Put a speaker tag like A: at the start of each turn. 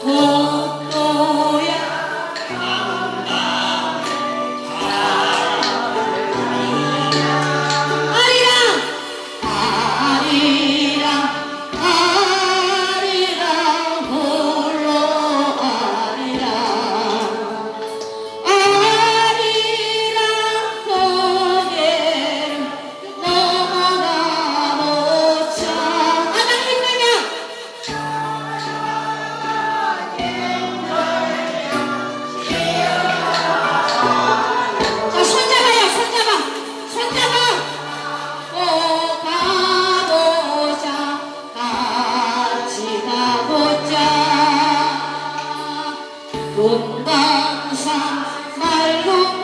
A: Oh. buồn ba xa mai lúc